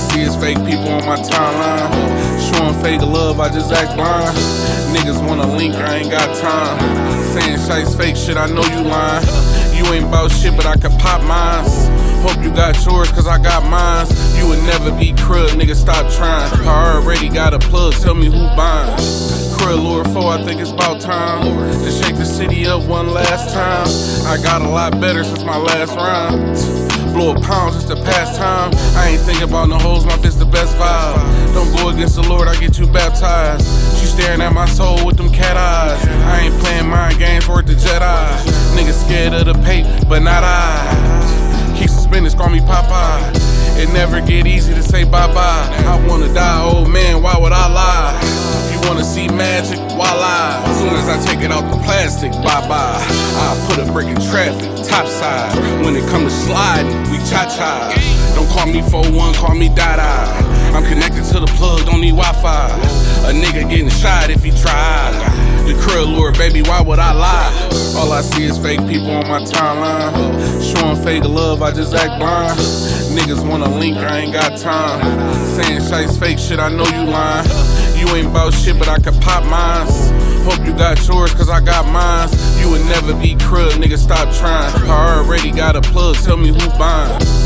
see is fake people on my timeline. Showing fake love, I just act blind. Niggas wanna link, I ain't got time. Saying shit's fake shit, I know you lying. You ain't bout shit, but I can pop mines. Hope you got yours, cause I got mines. You would never be crud, nigga, stop trying. I already got a plug, tell me who buying. Crud Lord 4, I think it's about time to shake the city up one last time. I got a lot better since my last round. Blow up pounds, just to pass time. I ain't thinking about no hoes, my bitch the best vibe. Don't go against the Lord, I get you baptized. She staring at my soul with them cat eyes. I ain't playing mind games, worth the Jedi. Niggas scared of the paint, but not I. Keep suspended, call me Popeye. It never get easy to say bye bye. I wanna die, old man, why would I lie? See magic, voila. As soon as I take it out the plastic, bye bye. I put a brick in traffic, topside. When it come to sliding, we cha cha. Don't call me 4-1, call me Dada. I'm connected to the plug, don't need Wi Fi. A nigga getting shot if he try. The crud lord, baby, why would I lie? All I see is fake people on my timeline. Showing fake love, I just act blind. Niggas wanna link, I ain't got time. Saying shit's fake shit, I know you lying. You ain't bout shit, but I can pop mines. Hope you got yours, cause I got mines. You would never be crud, nigga, stop trying. I already got a plug, tell me who buying.